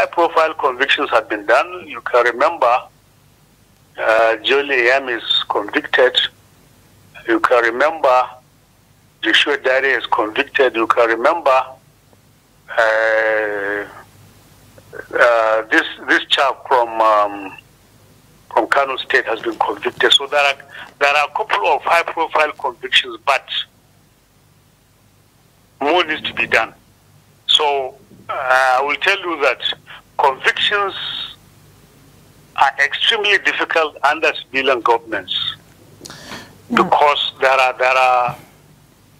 high-profile convictions have been done. You can remember uh, Jolly Nyame is convicted. You can remember Joshua Dariye is convicted. You can remember uh, uh, this this chap from um, from Kano State has been convicted. So there are there are a couple of high-profile convictions, but more needs to be done. So uh, I will tell you that convictions are extremely difficult under civilian governments because there are there are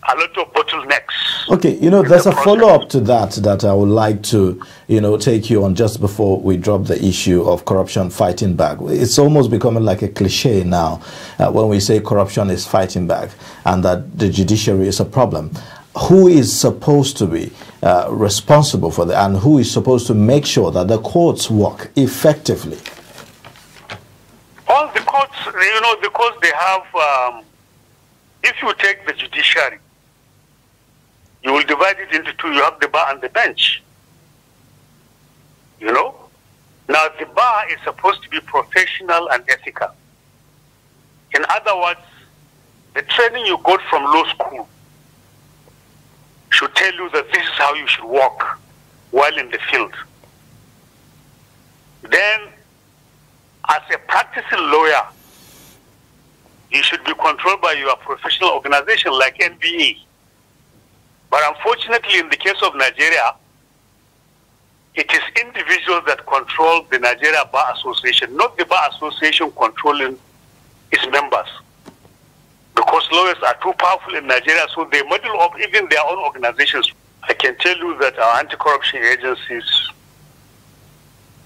a lot of bottlenecks. Okay, you know, there's the a follow-up to that that I would like to, you know, take you on just before we drop the issue of corruption fighting back. It's almost becoming like a cliche now uh, when we say corruption is fighting back and that the judiciary is a problem. Who is supposed to be uh, responsible for that and who is supposed to make sure that the courts work effectively? All the courts, you know, because they have, um, if you take the judiciary, you will divide it into two. You have the bar and the bench. You know? Now, the bar is supposed to be professional and ethical. In other words, the training you got from law school should tell you that this is how you should walk while in the field. Then, as a practicing lawyer, you should be controlled by your professional organization like NBA. But unfortunately, in the case of Nigeria, it is individuals that control the Nigeria Bar Association, not the Bar Association controlling its members. Lawyers are too powerful in Nigeria, so they muddle up even their own organizations. I can tell you that our anti-corruption agencies,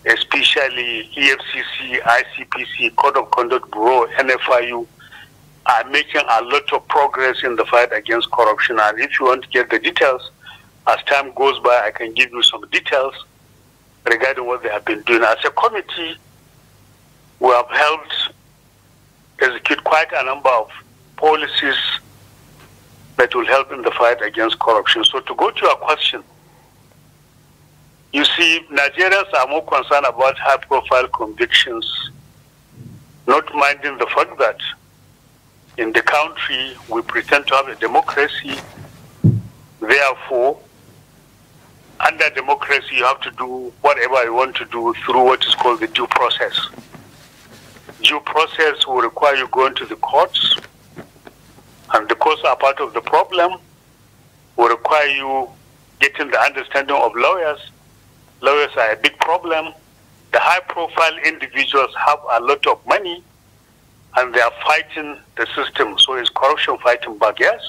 especially EFCC, ICPC, Code of Conduct Bureau, NFIU, are making a lot of progress in the fight against corruption. And if you want to get the details, as time goes by, I can give you some details regarding what they have been doing. As a committee, we have helped execute quite a number of policies that will help in the fight against corruption. So to go to your question, you see, Nigerians are more concerned about high-profile convictions, not minding the fact that in the country, we pretend to have a democracy. Therefore, under democracy, you have to do whatever you want to do through what is called the due process. Due process will require you going to the courts, courts are part of the problem, will require you getting the understanding of lawyers. Lawyers are a big problem. The high profile individuals have a lot of money and they are fighting the system. So is corruption fighting back? Yes.